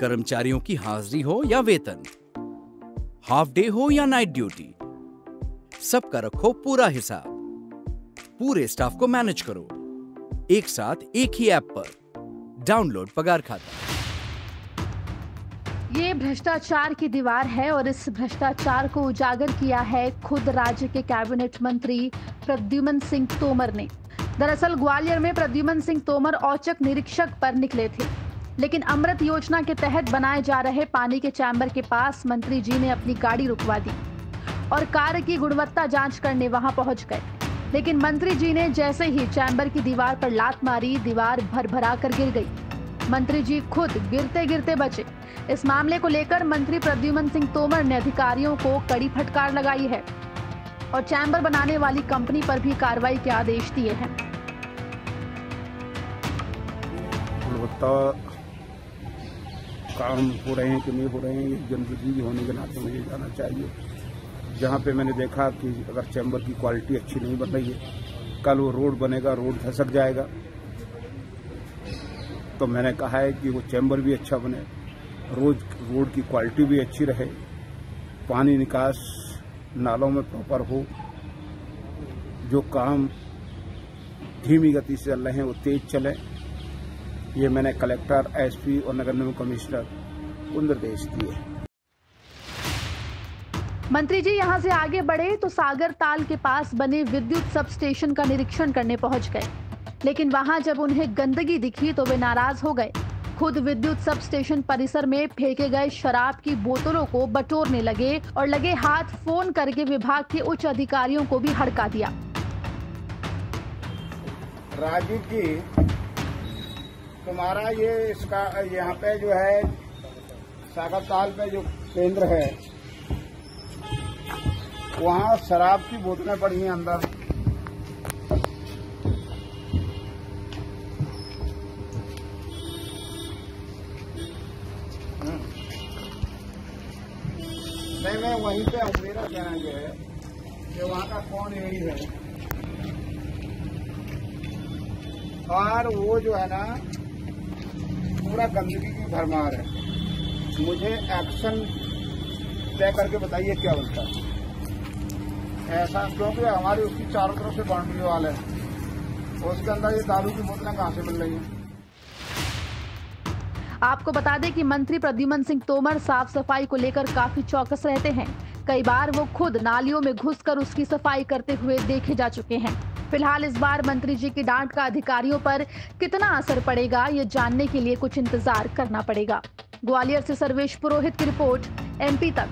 कर्मचारियों की हाजिरी हो या वेतन? हाफ़ डे हो या नाइट ड्यूटी सबका रखो पूरा हिसाब। पूरे स्टाफ को मैनेज करो। एक साथ एक ही ऐप पर। डाउनलोड पगार खाता। ये भ्रष्टाचार की दीवार है और इस भ्रष्टाचार को उजागर किया है खुद राज्य के कैबिनेट मंत्री प्रद्युमन सिंह तोमर ने। दरअसल ग्वालियर में प्रद्युमन सिंह तोमर औचक निरीक्षक पर निकले थे। लेकिन अमृत योजना के तहत बनाए जा रहे पानी के चैम्बर के पास मंत्री जी ने अपनी गाड़ी रुकवा दी और कार्य की गुणवत्ता जाँच करने वहाँ पहुँच गए। लेकिन मंत्री जी ने जैसे ही चैम्बर की दीवार पर लात मारी, दीवार भर भरा कर गिर गई। मंत्री जी खुद गिरते गिरते बचे। इस मामले को लेकर मंत्री प्रद्युमन सिंह तोमर ने अधिकारियों को कड़ी फटकार लगाई है और चैम्बर बनाने वाली कंपनी पर भी कार्रवाई के आदेश दिए हैं। गुणवत्ता काम हो रहे हैं कि नहीं हो रहे हैं ये जनप्रतिनिधि होने के नाते मुझे जाना चाहिए। जहाँ पे मैंने देखा कि अगर चैम्बर की क्वालिटी अच्छी नहीं बन रही है कल वो रोड बनेगा, रोड धसक जाएगा। तो मैंने कहा है कि वो चैम्बर भी अच्छा बने, रोज रोड की क्वालिटी भी अच्छी रहे, पानी निकास नालों में प्रॉपर हो, जो काम धीमी गति से चल रहे हैं, वो तेज चले। ये मैंने कलेक्टर एसपी और नगर निगम कमिश्नर को निर्देश दिए। मंत्री जी यहाँ से आगे बढ़े तो सागर ताल के पास बने विद्युत सब स्टेशन का निरीक्षण करने पहुँच गए। लेकिन वहाँ जब उन्हें गंदगी दिखी तो वे नाराज़ हो गए। खुद विद्युत सब स्टेशन परिसर में फेंके गए शराब की बोतलों को बटोरने लगे और लगे हाथ फ़ोन करके विभाग के उच्च अधिकारियों को भी हड़का दिया। राजीव जी तुम्हारा ये इसका, यहाँ पे जो है, सागर ताल पे जो केंद्र है, वहाँ शराब की बोतलें पड़ी हैं अंदर हम्म। नहीं मैं वहीं पे मेरा कहना ये है कि वहाँ का कौन यही है और वो जो है ना पूरा गंदगी की भरमार है। मुझे एक्शन तय करके बताइए क्या बनता है। ऐसा क्योंकि हमारी उसकी चारों तरफ़ से बाउंड्री वाल है। उसके अंदर ये दारू की बोतलें कहाँ से मिल रही हैं? आपको बता दें कि मंत्री प्रद्युमन सिंह तोमर साफ़ सफ़ाई को लेकर काफ़ी चौकस रहते हैं। कई बार वो खुद नालियों में घुसकर उसकी सफ़ाई करते हुए देखे जा चुके हैं। फ़िलहाल इस बार मंत्री जी की डांट का अधिकारियों पर कितना असर पड़ेगा, ये जानने के लिए कुछ इंतज़ार करना पड़ेगा। ग्वालियर से सर्वेश पुरोहित की रिपोर्ट, एमपी तक।